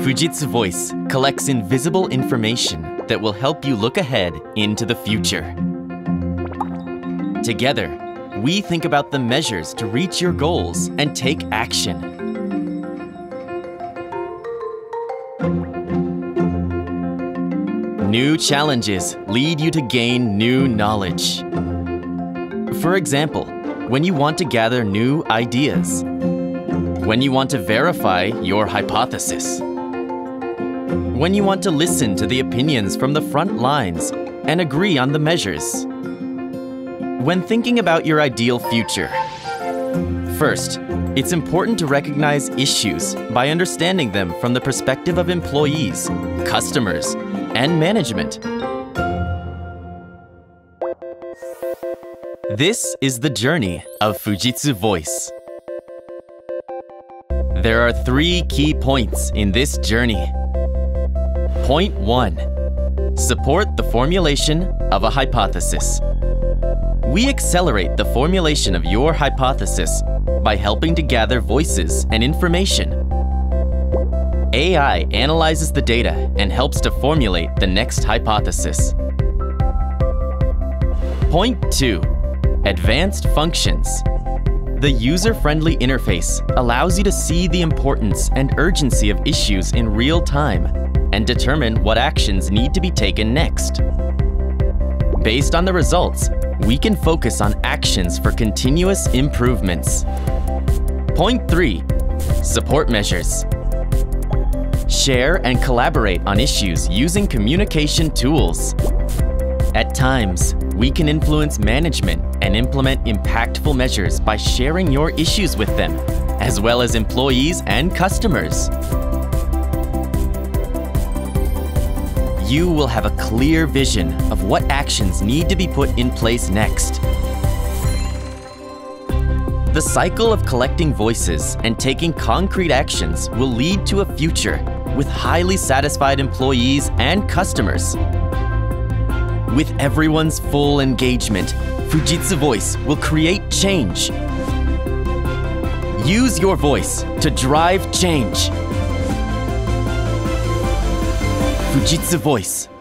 Fujitsu Voice collects invisible information that will help you look ahead into the future. Together, we think about the measures to reach your goals and take action. New challenges lead you to gain new knowledge. For example, when you want to gather new ideas, when you want to verify your hypothesis, when you want to listen to the opinions from the front lines and agree on the measures. When thinking about your ideal future, first, it's important to recognize issues by understanding them from the perspective of employees, customers, and management. This is the journey of Fujitsu Voice. There are three key points in this journey. Point 1. Support the formulation of a hypothesis. We accelerate the formulation of your hypothesis by helping to gather voices and information AI analyzes the data and helps to formulate the next hypothesis. Point 2. Advanced Functions The user-friendly interface allows you to see the importance and urgency of issues in real time and determine what actions need to be taken next. Based on the results, we can focus on actions for continuous improvements. Point 3. Support measures share and collaborate on issues using communication tools. At times, we can influence management and implement impactful measures by sharing your issues with them, as well as employees and customers. You will have a clear vision of what actions need to be put in place next. The cycle of collecting voices and taking concrete actions will lead to a future with highly satisfied employees and customers. With everyone's full engagement, Fujitsu Voice will create change. Use your voice to drive change. Fujitsu Voice